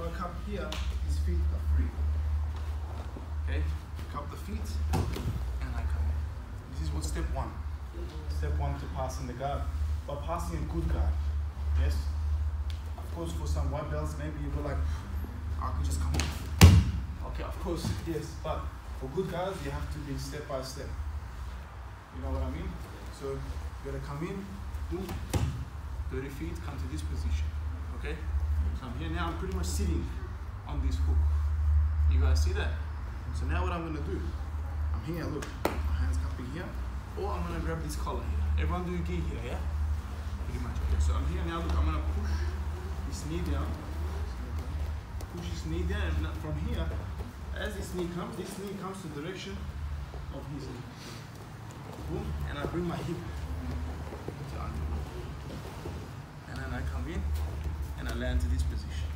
I cup here, his feet are free. Okay, cup the feet, and I come in. This is what step one. Step one to passing the guard, but passing a good guard. Yes. Of course, for some white belts, maybe you go like, I could just come in. Okay, of course, yes, but for good guys, you have to be step by step. You know what I mean? So you gotta come in, do 30 feet, come to this position. Okay? So I'm here now, I'm pretty much sitting on this hook. You guys see that? So now what I'm gonna do, I'm here, look, my hands cupping here, or I'm gonna grab this collar here. Everyone do gi here, yeah? Pretty much. Okay, so I'm here now, look, I'm gonna push this knee down, push this knee down, and from here, as this knee comes, this knee comes to the direction of his knee. Boom, and I bring my hip land to this position.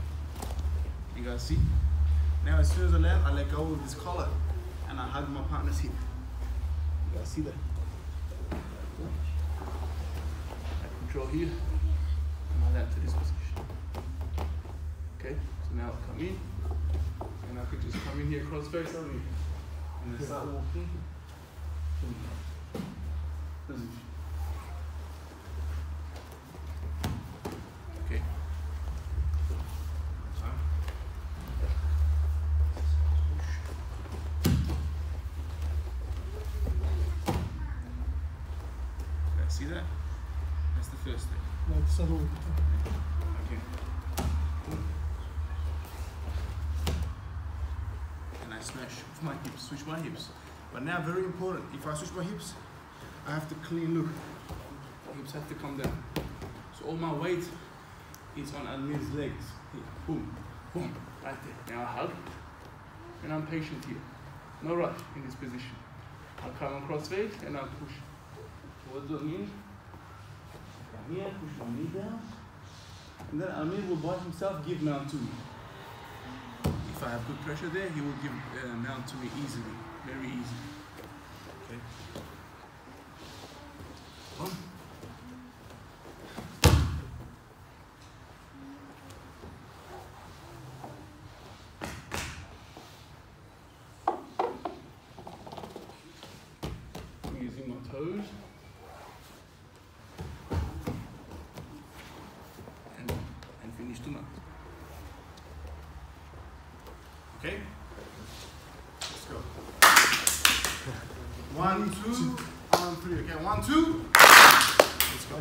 You guys see? Now as soon as I land, I let go of this collar and I hug my partner's hip. You guys see that? I control here and I land to this position. Okay, so now I come in and I could just come in here cross face me and start walking. Position. Okay. Time. Okay, see that? That's the first thing. Okay. And I smash with my hips, switch my hips. But now, very important, if I switch my hips, I have to clean look. Hips have to come down. So all my weight is on Almir's legs. Here, boom, boom, right there. Now I hug, and I'm patient here. No rush in this position. I'll come across face and I'll push towards the knee. Come here, push my knee down. And then Amir will by himself give mount to me. If I have good pressure there, he will give uh, mount to me easily, very easy. Okay. I'm using my toes. and, Okay? Let's go. One, two, three. Okay, one, two. Let's go.